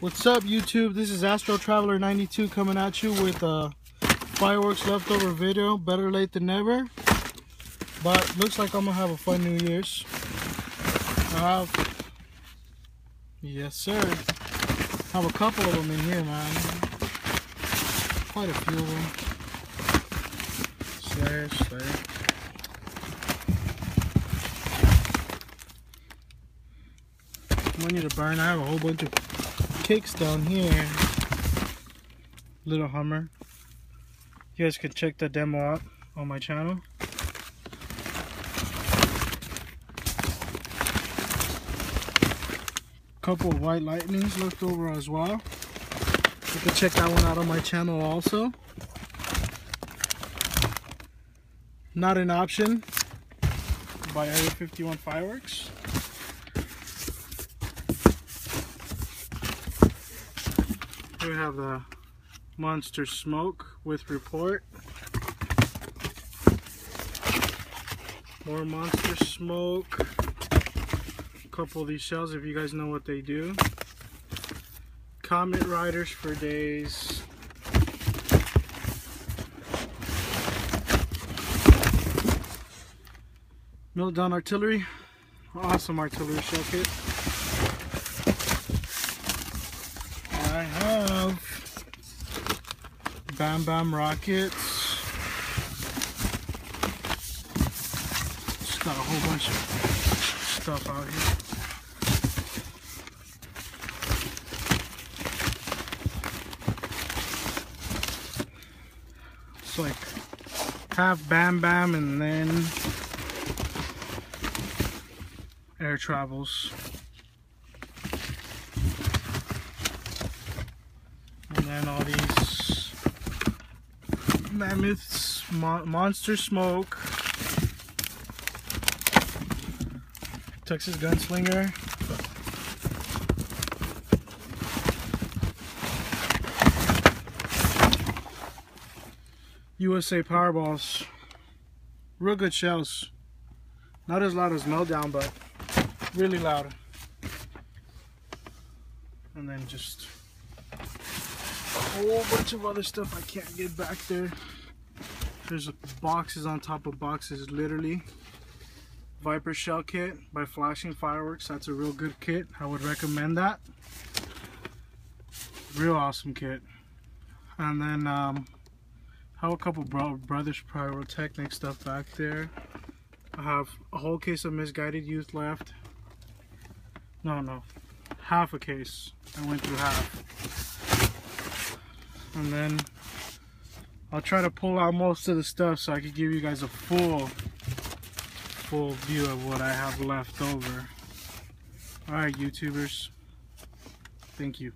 What's up YouTube? This is Astro Traveler 92 coming at you with a fireworks leftover video. Better late than never. But looks like I'm gonna have a fun New Year's. I have, yes sir. I have a couple of them in here, man. Quite a few of them. Slash, slash. money to burn. I have a whole bunch of kicks down here. Little Hummer. You guys can check the demo out on my channel. Couple white lightnings left over as well. You can check that one out on my channel also. Not an option by Area 51 Fireworks. We have the Monster Smoke with report. More Monster Smoke. A couple of these shells if you guys know what they do. Comet Riders for days. Down Artillery. Awesome artillery shell kit. I have Bam Bam Rockets. Just got a whole bunch of stuff out here. It's like half Bam Bam and then air travels. and then all these mammoths, mo monster smoke, Texas Gunslinger. USA Powerballs. Real good shells. Not as loud as Meltdown, but really loud. And then just whole bunch of other stuff I can't get back there. There's boxes on top of boxes, literally. Viper Shell Kit by Flashing Fireworks. That's a real good kit. I would recommend that. Real awesome kit. And then um, I have a couple bro Brothers Pyrotechnic stuff back there. I have a whole case of Misguided Youth left. No, no. Half a case. I went through half and then I'll try to pull out most of the stuff so I can give you guys a full full view of what I have left over. Alright YouTubers. Thank you